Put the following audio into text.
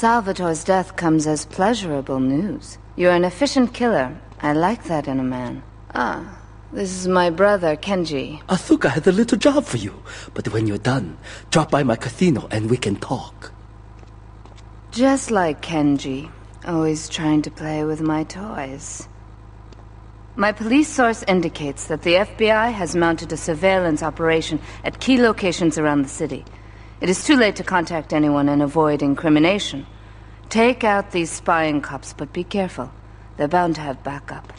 Salvatore's death comes as pleasurable news. You're an efficient killer. I like that in a man. Ah, this is my brother, Kenji. Asuka has a little job for you, but when you're done, drop by my casino and we can talk. Just like Kenji. Always trying to play with my toys. My police source indicates that the FBI has mounted a surveillance operation at key locations around the city. It is too late to contact anyone and avoid incrimination. Take out these spying cops, but be careful. They're bound to have backup.